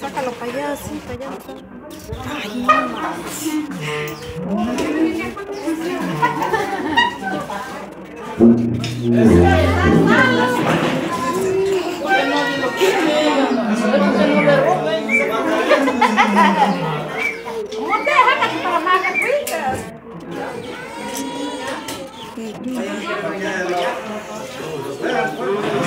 Sácalo para allá, sí, para allá. Ay, Thank you.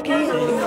Okay.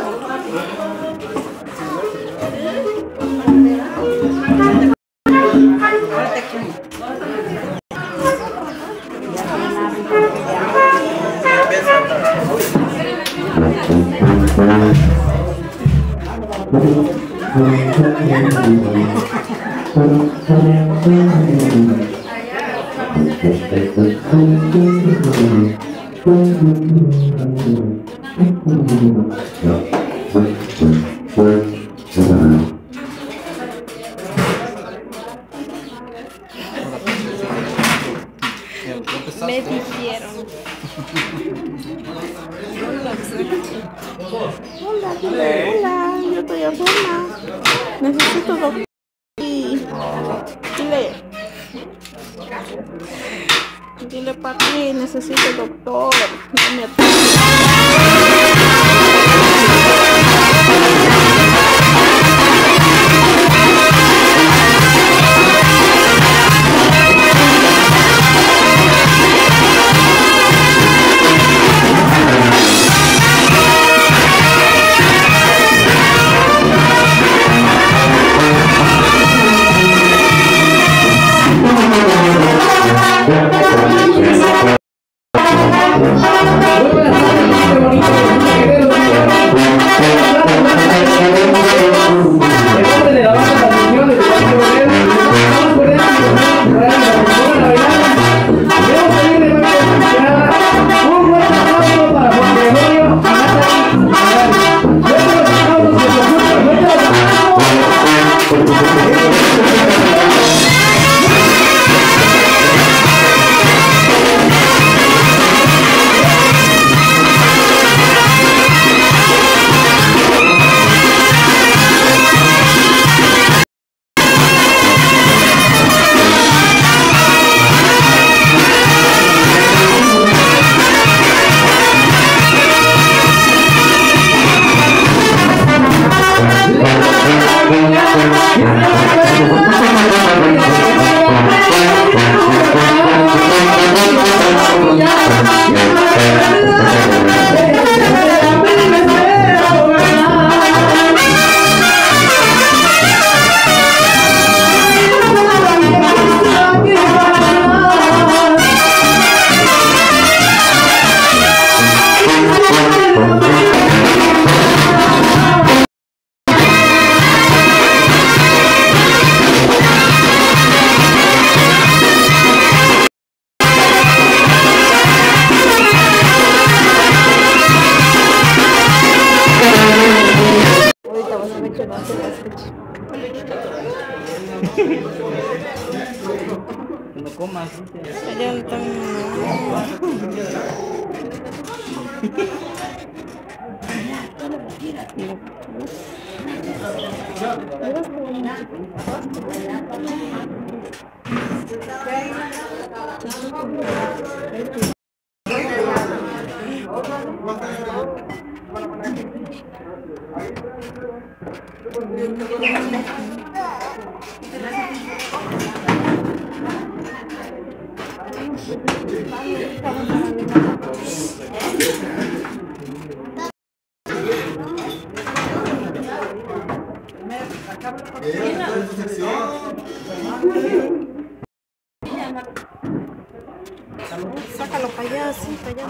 Sácalo para allá, sí, para allá.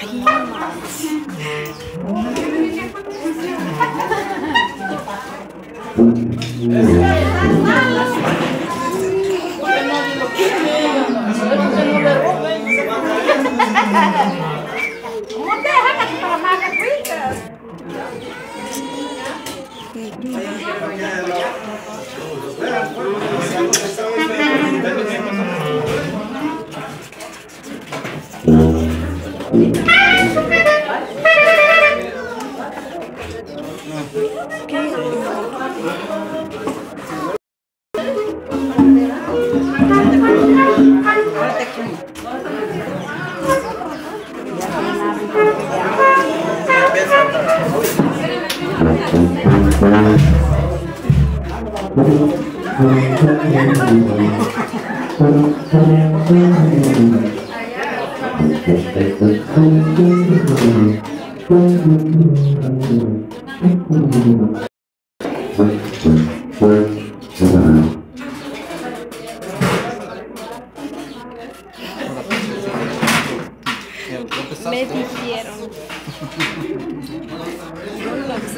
Ay, no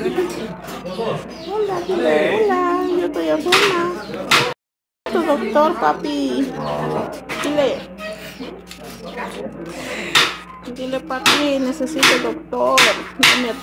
Hola, dile, hola, yo estoy enferma. Tu doctor, papi. Dile. Dile, papi, necesito doctor. No me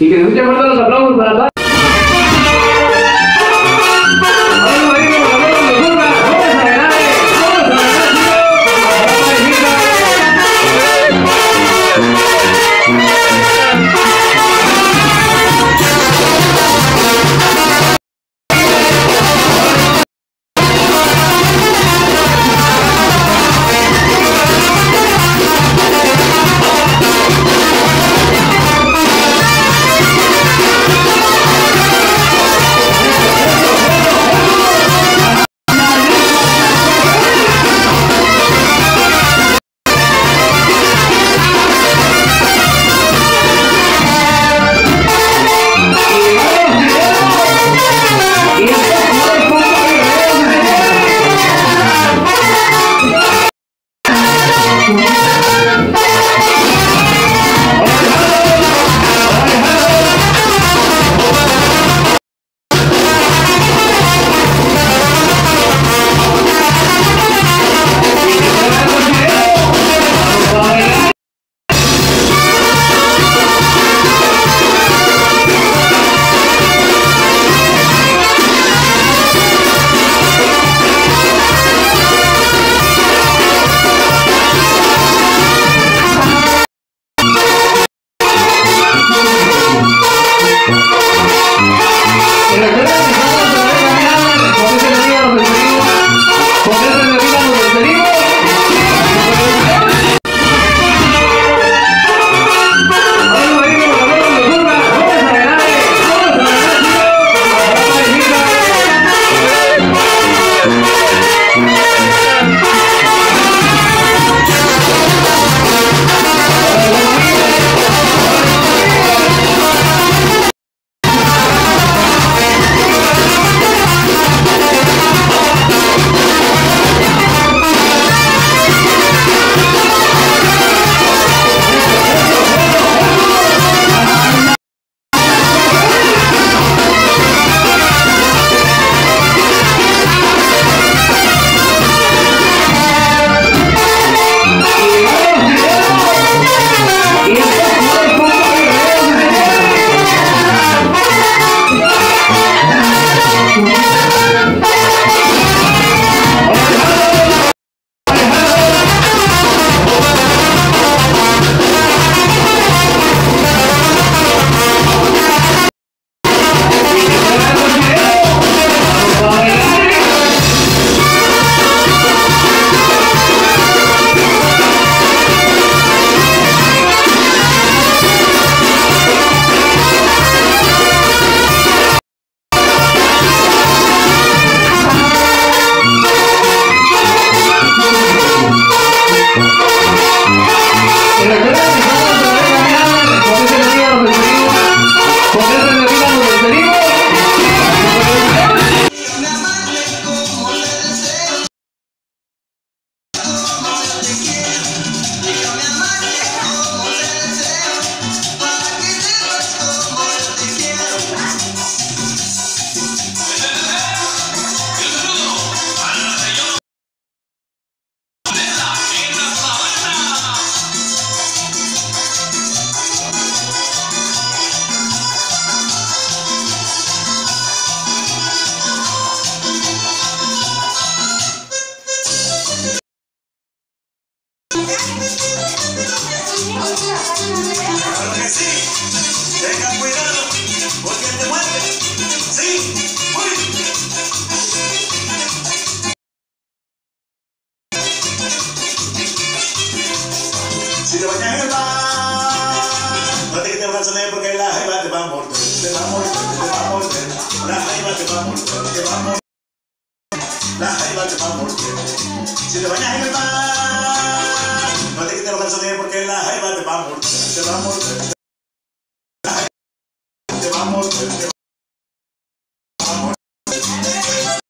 Y que se escuchen fuerte los aplausos para